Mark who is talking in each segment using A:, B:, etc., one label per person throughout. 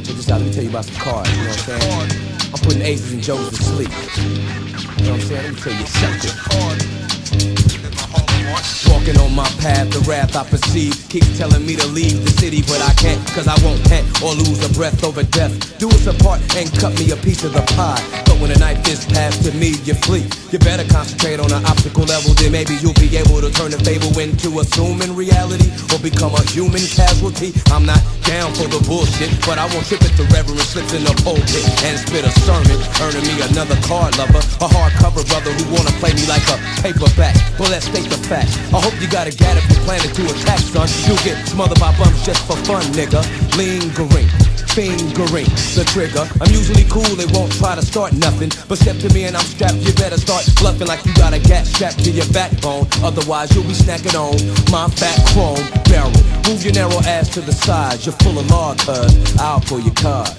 A: Hey, check this out. Let me tell you about some cards. You know what I'm saying? I'm putting aces and Joes to sleep. You know what I'm saying? Let me tell you something. Walking on my path, the wrath I perceive keeps telling me to leave the city, but I can't, cause I won't pant or lose a breath over death. Do us apart and cut me a piece of the pie. When a knife is passed to me, you flee. You better concentrate on an optical level, then maybe you'll be able to turn the fable into assuming reality or become a human casualty. I'm not down for the bullshit, but I won't trip if the reverend slips in the pulpit and spit a sermon, earning me another card lover, a hardcover brother who wanna play me like a paperback. Well, let's state the fact. I hope you got a gat if you planning to attack, son. You'll get smothered by bumps just for fun, nigga. Lingering. Fingering the trigger. I'm usually cool, they won't try to start nothing. But step to me and I'm strapped, you better start bluffing like you got a gat strapped to your backbone. Otherwise, you'll be snacking on my fat chrome barrel. Move your narrow ass to the side, you're full of law, cuz I'll pull your card.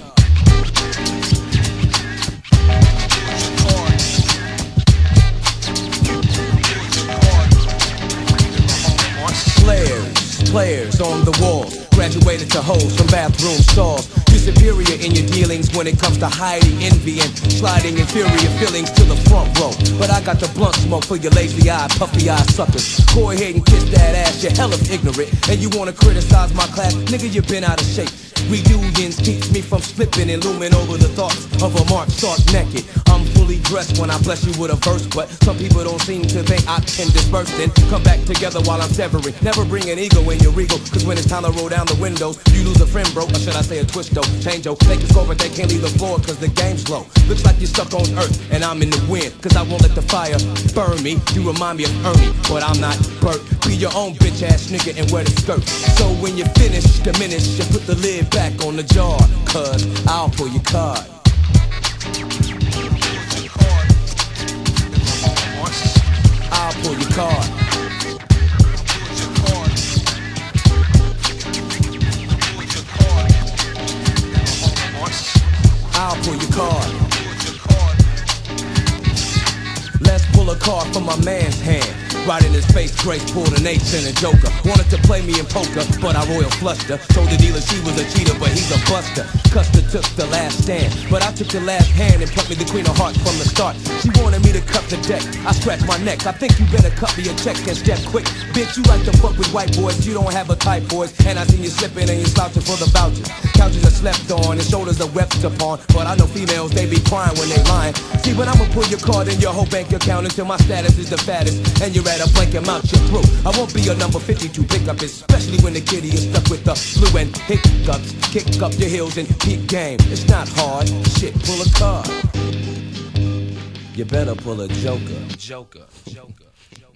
A: Players, players on the walls. Graduated to hoes from bathroom stalls. You're superior in your dealings when it comes to hiding envy and sliding inferior feelings to the front row. But I got the blunt smoke for your lazy eye, puffy eye suckers. Go ahead and kiss that ass, you're hella ignorant. And you wanna criticize my class, nigga, you been out of shape. Reunions keeps me from slipping and looming over the thoughts of a mark stark naked. I'm dressed when I bless you with a verse, but some people don't seem to think I can disperse then come back together while I'm severing. Never bring an ego in your ego, cause when it's time to roll down the windows, you lose a friend, bro. Or should I say a twist though? Change yo, they can score, but they can't leave the floor cause the game's low. Looks like you're stuck on earth, and I'm in the wind, cause I won't let the fire burn me. You remind me of Ernie, but I'm not Bert. Be your own bitch ass nigga and wear the skirt. So when you finish, diminish, you put the lid back on the jar, cuz I'll pull your card. I'll pull your card. Let's pull a card from my man's hand. Right in his face, Grace pulled an ace and a joker. Wanted to play me in poker, but I royal flushed her. Told the dealer she was a cheater, but he's a buster. Custer took the last stand, but I took the last hand and plucked me the queen of hearts from the start. She wanted me to cut the deck. I scratched my neck. I think you better cut me a check and step quick. Bitch, you like to fuck with white boys. You don't have a type, boys. And I seen you slipping and you slouching for the vouchers. Couches are slept on and shoulders are wept upon. But I know females, they be crying when they lying. See, when I'ma pull your card in your whole bank account until my status is the fattest. And you're a blank amount you're through. I won't be a number 52 pickup, especially when the kitty is stuck with the flu and hiccups. Kick up your heels and keep game. It's not hard. Shit, pull a card. You better pull a joker. Joker. Joker. Joker.